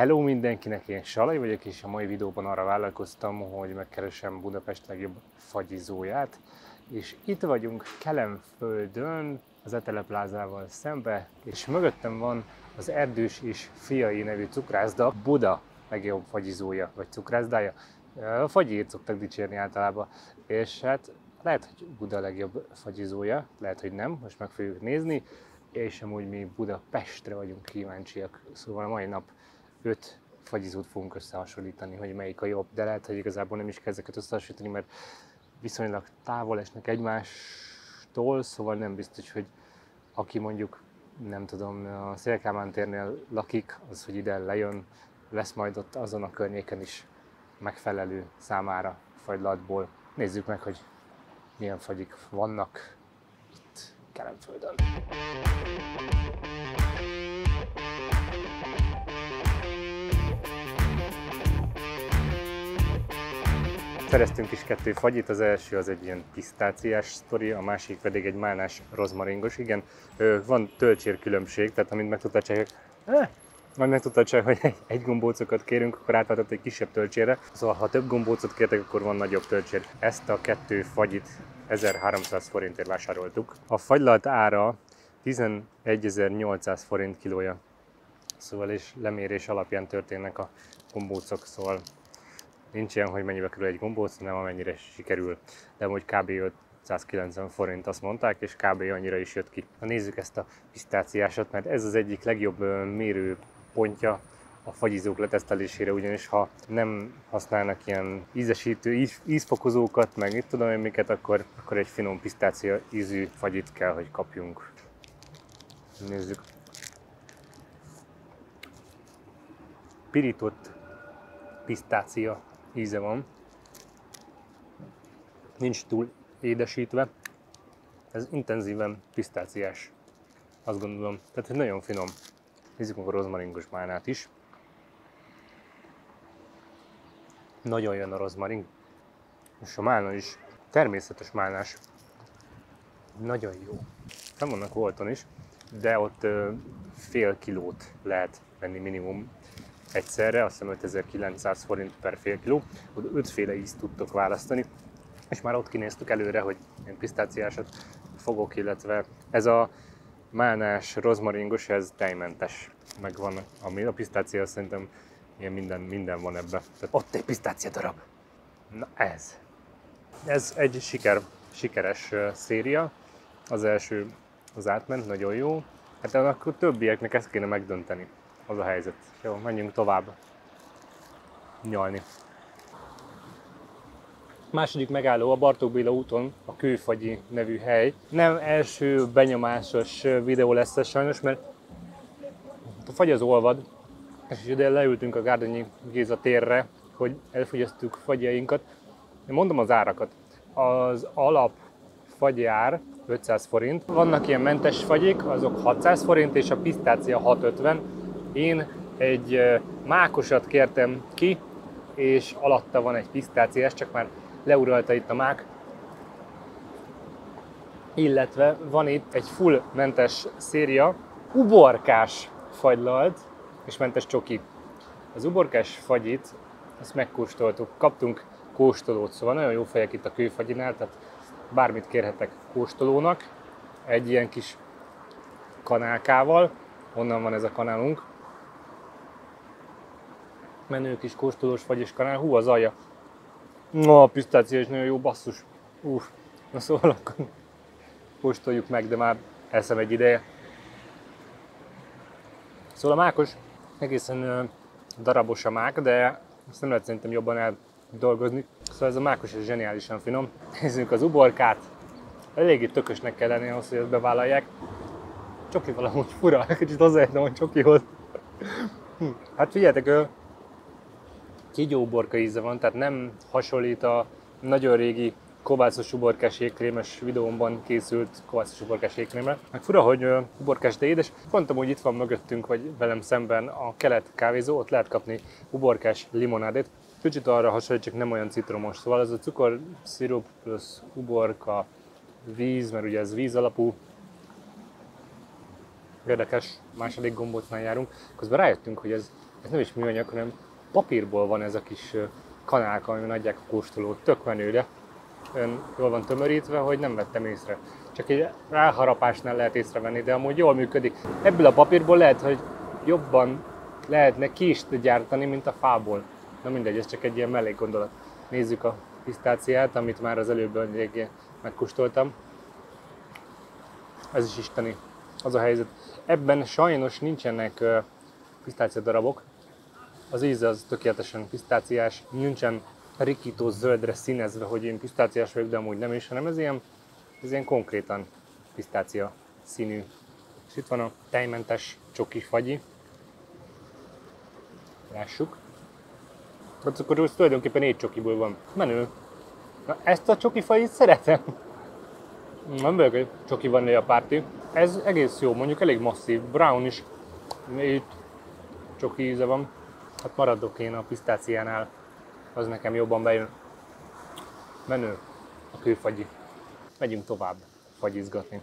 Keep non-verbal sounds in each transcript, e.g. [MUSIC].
Hello mindenkinek, én Salai vagyok, és a mai videóban arra vállalkoztam, hogy megkeresem Budapest legjobb fagyizóját. És itt vagyunk Kelemföldön, az Eteleplázával szembe, és mögöttem van az Erdős és Fiai nevű cukrászda, Buda legjobb fagyizója, vagy cukrászdája. A fagyért szoktak dicsérni általában, és hát lehet, hogy Buda legjobb fagyizója, lehet, hogy nem, most meg fogjuk nézni, és amúgy mi Budapestre vagyunk kíváncsiak, szóval a mai nap öt fagyizót fogunk összehasonlítani, hogy melyik a jobb, de lehet, hogy igazából nem is kell ezeket összehasonlítani, mert viszonylag távol esnek egymástól, szóval nem biztos, hogy aki mondjuk, nem tudom, a Szélkámán térnél lakik, az, hogy ide lejön, lesz majd ott azon a környéken is megfelelő számára fagylatból. Nézzük meg, hogy milyen fagyik vannak itt Kelemföldön. Szereztünk is kettő fagyit, az első az egy ilyen pisztáciás sztori, a másik pedig egy málnás rozmaringos. Igen, van töltsér különbség, tehát amint megtudhatják, eh, majd megtudhatják, hogy egy gombócokat kérünk, akkor átváltott egy kisebb töltsérre. Szóval ha több gombócot kértek, akkor van nagyobb töltsér. Ezt a kettő fagyit 1300 forintért vásároltuk. A fagylalt ára 11.800 forint kilója. Szóval és lemérés alapján történnek a gombócok, szóval nincs ilyen, hogy mennyibe kerül egy gombóc, nem amennyire sikerül, de hogy kb. 590 forint azt mondták, és kb. annyira is jött ki. Na nézzük ezt a pisztáciásot, mert ez az egyik legjobb mérő pontja a fagyizók letesztelésére, ugyanis ha nem használnak ilyen ízesítő, íz, ízfokozókat, meg mit tudom én miket, akkor, akkor egy finom pisztácia ízű fagyit kell, hogy kapjunk. Nézzük. Pirított pisztácia íze van. Nincs túl édesítve. Ez intenzíven pisztáciás, azt gondolom. Tehát nagyon finom. Nézzük meg a rozmaringos málnát is. Nagyon jön a rozmaring. És a málna is természetes málnás. Nagyon jó. Nem vannak Volton is, de ott fél kilót lehet venni minimum egyszerre, azt hiszem 5900 forint per fél kiló, ott ötféle ízt tudtok választani, és már ott kinéztük előre, hogy én pisztáciásat fogok, illetve ez a málnás, rozmaringos, ez tejmentes, meg van, ami a pisztácia szerintem ilyen minden, minden van ebbe. Tehát ott egy pisztácia darab. Na ez. Ez egy siker, sikeres széria. Az első az átment, nagyon jó. Hát akkor többieknek ezt kéne megdönteni az a helyzet. Jó, menjünk tovább nyalni. Második megálló a Bartók Béla úton, a Kőfagyi nevű hely. Nem első benyomásos videó lesz ez sajnos, mert a fagy az olvad, és ide leültünk a Gárdonyi Géza térre, hogy elfogyasztjuk fagyjainkat. Én mondom az árakat. Az alap fagyár 500 forint. Vannak ilyen mentes fagyik, azok 600 forint, és a pisztácia 650 én egy mákosat kértem ki, és alatta van egy pisztáciás, csak már leuralta itt a mák. Illetve van itt egy full mentes széria, uborkás fagylalt és mentes csoki. Az uborkás fagyit, ezt megkóstoltuk, kaptunk kóstolót, szóval nagyon jó fejek itt a kőfagyinál, tehát bármit kérhetek kóstolónak, egy ilyen kis kanálkával, onnan van ez a kanálunk, menő kis kóstolós fagyis kanál, hú az alja. Na, a pisztácia is nagyon jó, basszus. Uff, na szóval akkor kóstoljuk meg, de már eszem egy ideje. Szóval a mákos egészen darabos a mák, de ezt nem lehet szerintem jobban eldolgozni. Szóval ez a mákos ez zseniálisan finom. Nézzünk az uborkát. Eléggé tökösnek kell lenni ahhoz, hogy ezt bevállalják. Csoki valahogy fura, kicsit hozzájöttem, hogy csokihoz. Hm. Hát figyeljetek, kígyóborka íze van, tehát nem hasonlít a nagyon régi kovászos uborkás jégkrémes videómban készült kovászos uborkás jégkrémre. Meg fura, hogy uborkás de édes. Mondtam, hogy itt van mögöttünk, vagy velem szemben a kelet kávézó, ott lehet kapni uborkás limonádét. Kicsit arra hasonlít, csak nem olyan citromos. Szóval ez a cukor, szirup plusz uborka, víz, mert ugye ez víz alapú. Érdekes, második gombócnál járunk. Közben rájöttünk, hogy ez ez nem is műanyag, hanem papírból van ez a kis kanálka, amiben adják a kóstolót, tök menő, de ön jól van tömörítve, hogy nem vettem észre. Csak egy ráharapásnál lehet észrevenni, de amúgy jól működik. Ebből a papírból lehet, hogy jobban lehetne is gyártani, mint a fából. Na mindegy, ez csak egy ilyen mellékgondolat. Nézzük a pisztáciát, amit már az előbb megkóstoltam. Ez is isteni. Az a helyzet. Ebben sajnos nincsenek pisztácia darabok. Az íze az tökéletesen pisztáciás, nincsen rikító zöldre színezve, hogy én pisztáciás vagyok, de amúgy nem is, hanem ez ilyen, ez ilyen konkrétan pisztácia színű. És itt van a tejmentes csoki fagyi. Lássuk. Hát akkor ez tulajdonképpen négy csokiból van. Menő. Na, ezt a csoki fajit szeretem. Nem vagyok egy csoki a párti. Ez egész jó, mondjuk elég masszív. Brown is. Itt csoki íze van. Hát maradok én a pisztáciánál. Az nekem jobban bejön. Menő a kőfagyi. Megyünk tovább fagyizgatni.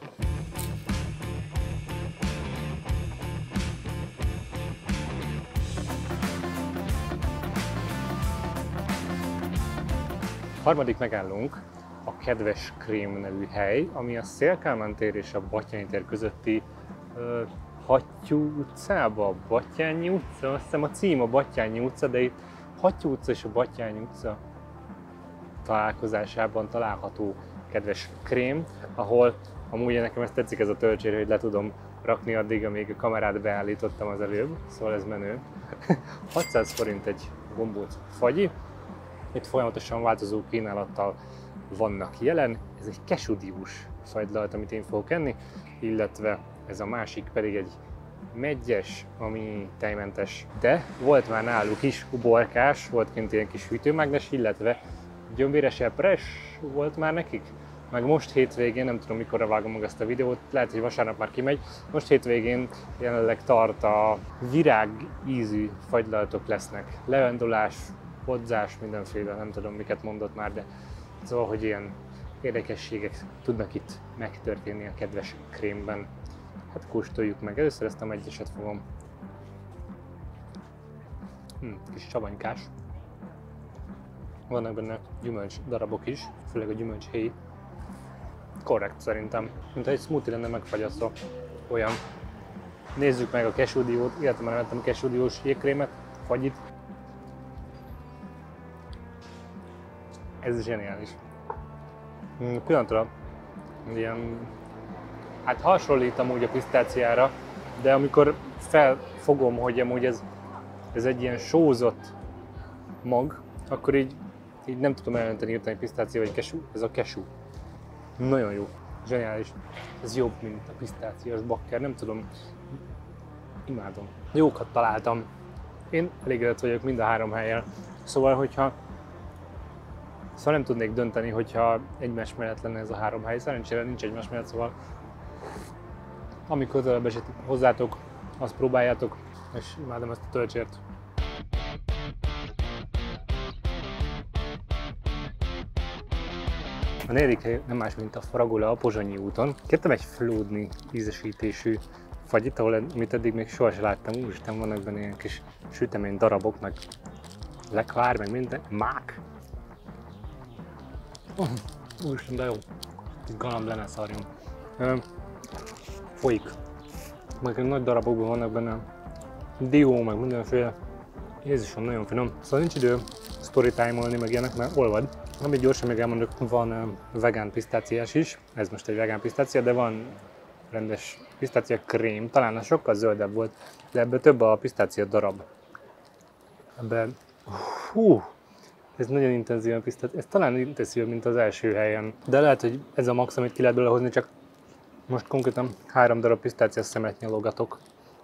Harmadik megállunk a Kedves Krém nevű hely, ami a Szélkálmán tér és a Batyányi tér közötti Hattyú utcába, Batyányi utca, azt hiszem a cím a Batyányi utca, de itt Hattyú utca és a Batyányi utca találkozásában található kedves krém, ahol amúgy nekem ezt tetszik ez a töltsér, hogy le tudom rakni addig, amíg a kamerát beállítottam az előbb, szóval ez menő. [LAUGHS] 600 forint egy gombóc fagyi, itt folyamatosan változó kínálattal vannak jelen. Ez egy kesudius fagylalt, amit én fogok enni, illetve ez a másik pedig egy megyes, ami tejmentes, de volt már náluk is uborkás, volt kint ilyen kis hűtőmágnes, illetve gyömbéres volt már nekik. Meg most hétvégén, nem tudom mikor vágom meg ezt a videót, lehet, hogy vasárnap már kimegy, most hétvégén jelenleg tart a virág ízű fagylaltok lesznek. Levendulás, podzás, mindenféle, nem tudom miket mondott már, de szóval, hogy ilyen érdekességek tudnak itt megtörténni a kedves krémben. Hát kóstoljuk meg. Először ezt a megyeset fogom. Hm, kis savanykás. Vannak benne gyümölcs darabok is, főleg a gyümölcs héj. Korrekt szerintem. Mint egy smoothie lenne megfagyasztva. Olyan. Nézzük meg a kesudiót, illetve már vettem kesudiós jégkrémet, fagyit. Ez zseniális. Hm, pillanatra ilyen hát hasonlít amúgy a pisztáciára, de amikor felfogom, hogy amúgy ez, ez egy ilyen sózott mag, akkor így, így nem tudom elmenteni írtani pisztácia vagy kesú, ez a kesú. Nagyon jó, zseniális. Ez jobb, mint a pisztációs bakker, nem tudom, imádom. Jókat találtam. Én elégedett vagyok mind a három helyen. Szóval, hogyha Szóval nem tudnék dönteni, hogyha egymás mellett lenne ez a három hely. Szerencsére nincs egymás mellett, szóval amikor közelebb esetik hozzátok, azt próbáljátok, és imádom ezt a töltsért. A negyedik hely nem más, mint a Fragola a Pozsonyi úton. Kértem egy flódni ízesítésű fagyit, ahol amit eddig még sohasem láttam. Úristen, vannak benne ilyen kis sütemény darabok, meg lekvár, meg minden. Mák! Oh, úristen, de jó. Galamb lenne szarjon folyik. Meg nagy darabokban vannak benne dió, meg mindenféle. Jézusom, nagyon finom. Szóval nincs idő storytime-olni, meg ilyenek, mert olvad. Amit gyorsan még elmondok, van vegán pisztáciás is, ez most egy vegán pisztácia, de van rendes pisztácia krém, talán a sokkal zöldebb volt, de ebből több a pisztácia darab. Ebben, hú, ez nagyon intenzív a pisztácia, ez talán intenzív, mint az első helyen. De lehet, hogy ez a max, amit ki lehet belőle hozni, csak most konkrétan három darab pisztáciás szemet nyalogatok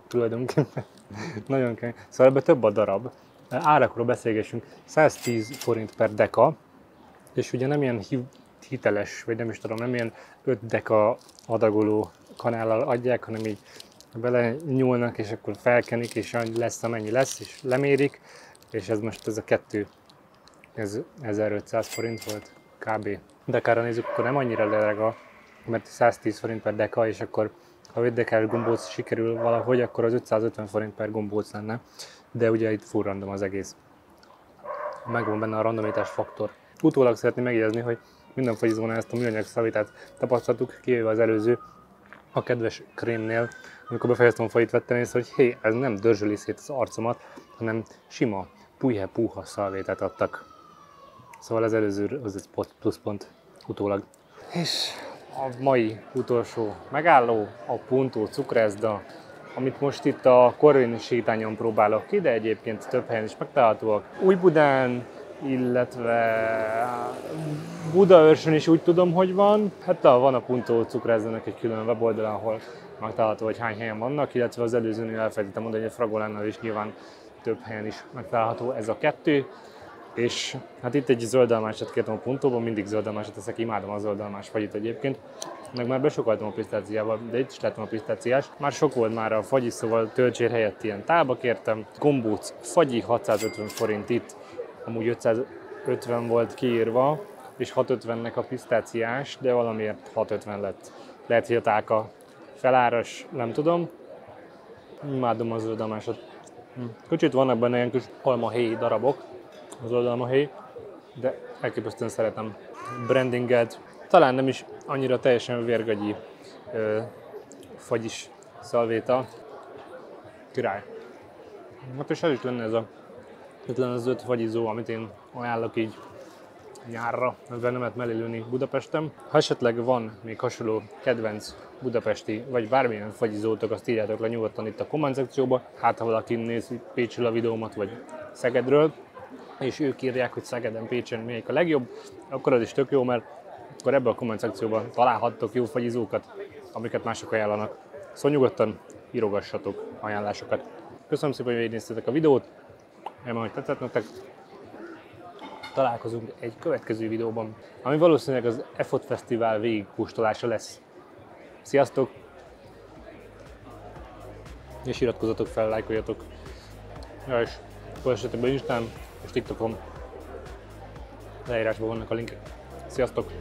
tulajdonképpen. [LAUGHS] Nagyon kemény. Szóval ebben több a darab. Árakról beszélgessünk. 110 forint per deka, és ugye nem ilyen hiteles, vagy nem is tudom, nem ilyen 5 deka adagoló kanállal adják, hanem így bele nyúlnak, és akkor felkenik, és lesz amennyi lesz, és lemérik, és ez most ez a kettő, ez 1500 forint volt kb. Dekára nézzük, akkor nem annyira drága, mert 110 forint per deka, és akkor ha 5 dekás gombóc sikerül valahogy, akkor az 550 forint per gombóc lenne. de ugye itt full random az egész. Megvan benne a randomitás faktor. Utólag szeretném megjegyezni, hogy minden fagyizónál ezt a műanyag szavítát tapasztaltuk, kivéve az előző, a kedves krémnél, amikor befejeztem a fajit, vettem észre, hogy hé, ez nem dörzsöli szét az arcomat, hanem sima, puhe puha szalvétát adtak. Szóval az előző az egy pluszpont utólag. És a mai utolsó megálló, a Punto cukrászda, amit most itt a Korvin sétányon próbálok ki, de egyébként több helyen is megtalálhatóak. Új-Budán, illetve Budaörsön is úgy tudom, hogy van. Hát van a Punto cukrászdának egy külön weboldal, ahol megtalálható, hogy hány helyen vannak, illetve az előzőnél elfelejtettem mondani, hogy a Fragolánnal is nyilván több helyen is megtalálható ez a kettő. És hát itt egy zöldalmásat kértem a puntóban, mindig zöldalmásat teszek, imádom a zöldalmás fagyit egyébként. Meg már besokaltam a pisztáciával, de itt is láttam a pisztáciás. Már sok volt már a fagyi, szóval töltsér helyett ilyen tálba kértem. Gombóc fagyi 650 forint itt, amúgy 550 volt kiírva, és 650-nek a pisztáciás, de valamiért 650 lett. Lehet, hogy a tálka feláras, nem tudom. Imádom az zöldalmásot. Hm. Kicsit vannak benne ilyen kis almahéj darabok, az oldalmahéj, de elképesztően szeretem brandinget. Talán nem is annyira teljesen vérgagyi ö, fagyis szalvéta. Király. Hát és ez is lenne ez a ez lenne az öt fagyizó, amit én ajánlok így nyárra, amivel nem lehet mellélőni Budapesten. Ha esetleg van még hasonló kedvenc budapesti, vagy bármilyen fagyizótok, azt írjátok le nyugodtan itt a komment szekcióba. Hát ha valaki nézi Pécsről a videómat, vagy Szegedről, és ők írják, hogy Szegeden, Pécsen melyik a legjobb, akkor az is tök jó, mert akkor ebben a komment szekcióban találhattok jó fagyizókat, amiket mások ajánlanak. Szóval nyugodtan írogassatok ajánlásokat. Köszönöm szépen, hogy végignéztetek a videót, remélem, hogy tetszett nektek. Találkozunk egy következő videóban, ami valószínűleg az EFOT Fesztivál végigkóstolása lesz. Sziasztok! És iratkozzatok fel, lájkoljatok. Ja, és kövessetek be Instán, és TikTokon leírásban vannak a linkek. Sziasztok!